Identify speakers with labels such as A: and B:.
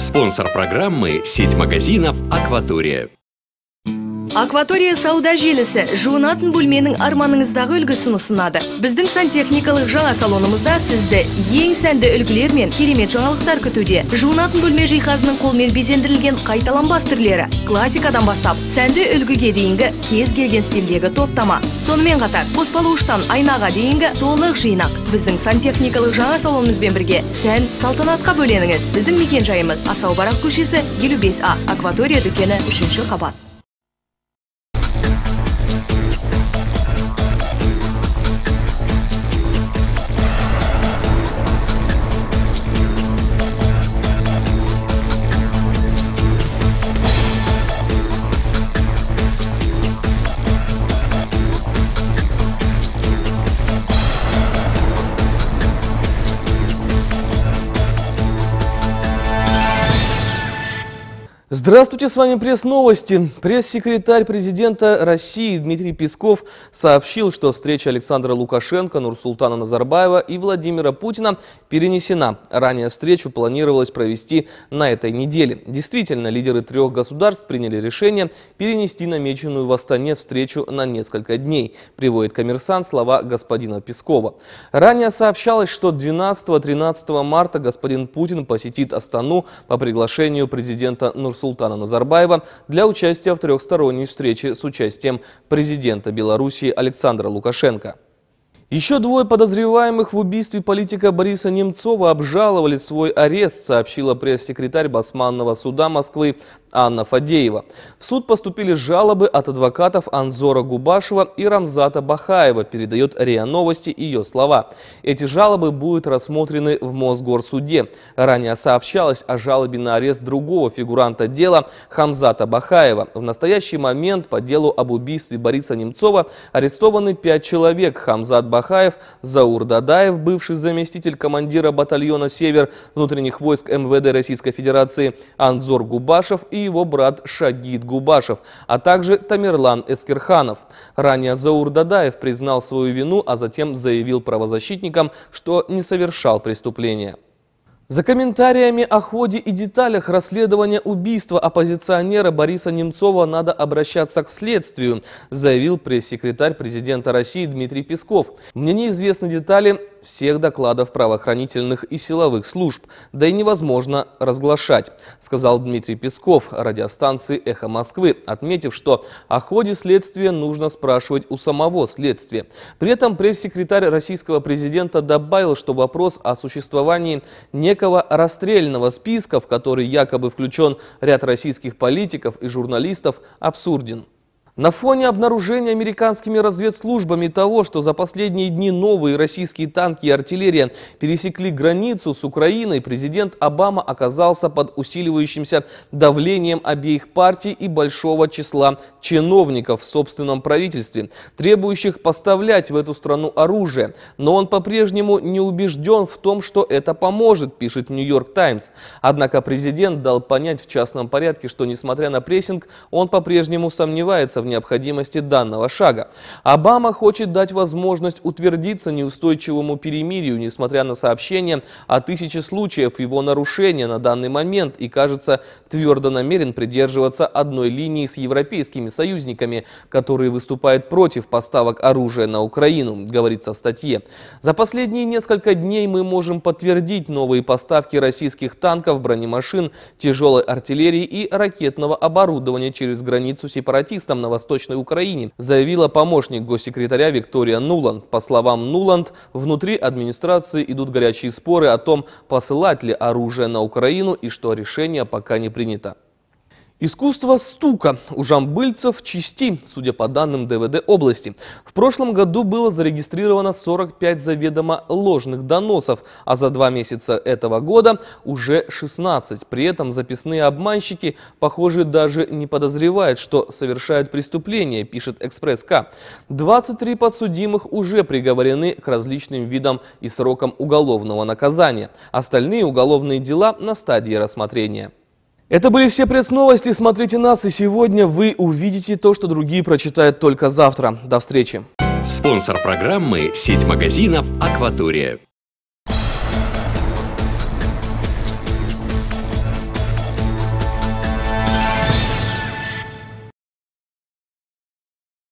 A: Спонсор программы – сеть магазинов «Акватория».
B: Акватория сауда желісі жуынатын бөлменің арманыңыздағы үлгісін ұсынады. Біздің сантехникалық жаңа салонымызда сізді ең сәнді үлгілер мен керемет жаңалықтар күтуде. Жуынатын бөлме жиһазының қолмен безендірілген қайталанбас түрлері. Классикадан бастап сәнді үлгіге дейінгі кез келген стильдегі топтама. Сонымен қатар қоспалы уыштан айнаға дейінгі толық жинақ. Біздің сантехникалық жаңа салонымызбен бірге сән салтанатқа бөленіңіз. Біздің мекенжайымыз асау барақ көшесі елу бес а акватория дүкені үшінші қабат.
C: Здравствуйте, с вами пресс-новости. Пресс-секретарь президента России Дмитрий Песков сообщил, что встреча Александра Лукашенко, Нурсултана Назарбаева и Владимира Путина перенесена. Ранее встречу планировалось провести на этой неделе. Действительно, лидеры трех государств приняли решение перенести намеченную в Астане встречу на несколько дней, приводит коммерсант слова господина Пескова. Ранее сообщалось, что 12-13 марта господин Путин посетит Астану по приглашению президента Нурсултана Султана Назарбаева для участия в трехсторонней встрече с участием президента Беларуси Александра Лукашенко. Еще двое подозреваемых в убийстве политика Бориса Немцова обжаловали свой арест, сообщила пресс-секретарь Басманного суда Москвы Анна Фадеева. В суд поступили жалобы от адвокатов Анзора Губашева и Рамзата Бахаева, передает РИА Новости ее слова. Эти жалобы будут рассмотрены в Мосгорсуде. Ранее сообщалось о жалобе на арест другого фигуранта дела Хамзата Бахаева. В настоящий момент по делу об убийстве Бориса Немцова арестованы пять человек. Хамзат Бахаев Бахаев, Заур Дадаев, бывший заместитель командира батальона «Север» внутренних войск МВД Российской Федерации, Анзор Губашев и его брат Шагид Губашев, а также Тамерлан Эскерханов. Ранее Заур Дадаев признал свою вину, а затем заявил правозащитникам, что не совершал преступления. За комментариями о ходе и деталях расследования убийства оппозиционера Бориса Немцова надо обращаться к следствию, заявил пресс-секретарь президента России Дмитрий Песков. Мне неизвестны детали всех докладов правоохранительных и силовых служб, да и невозможно разглашать, сказал Дмитрий Песков радиостанции «Эхо Москвы», отметив, что о ходе следствия нужно спрашивать у самого следствия. При этом пресс-секретарь российского президента добавил, что вопрос о существовании некого некого расстрельного списка, в который якобы включен ряд российских политиков и журналистов, абсурден. На фоне обнаружения американскими разведслужбами того, что за последние дни новые российские танки и артиллерия пересекли границу с Украиной, президент Обама оказался под усиливающимся давлением обеих партий и большого числа чиновников в собственном правительстве, требующих поставлять в эту страну оружие. Но он по-прежнему не убежден в том, что это поможет, пишет Нью-Йорк Таймс. Однако президент дал понять в частном порядке, что несмотря на прессинг, он по-прежнему сомневается в необходимости данного шага. Обама хочет дать возможность утвердиться неустойчивому перемирию, несмотря на сообщения о тысяче случаев его нарушения на данный момент и, кажется, твердо намерен придерживаться одной линии с европейскими союзниками, которые выступают против поставок оружия на Украину, говорится в статье. За последние несколько дней мы можем подтвердить новые поставки российских танков, бронемашин, тяжелой артиллерии и ракетного оборудования через границу сепаратистам на Восточной Украине, заявила помощник госсекретаря Виктория Нуланд. По словам Нуланд, внутри администрации идут горячие споры о том, посылать ли оружие на Украину и что решение пока не принято. Искусство стука у жамбыльцев чисти, судя по данным ДВД области. В прошлом году было зарегистрировано 45 заведомо ложных доносов, а за два месяца этого года уже 16. При этом записные обманщики, похоже, даже не подозревают, что совершают преступление, пишет Экспресс-К. 23 подсудимых уже приговорены к различным видам и срокам уголовного наказания. Остальные уголовные дела на стадии рассмотрения. Это были все пресс-новости. Смотрите нас, и сегодня вы увидите то, что другие прочитают только завтра. До встречи.
A: Спонсор программы – сеть магазинов «Акватория».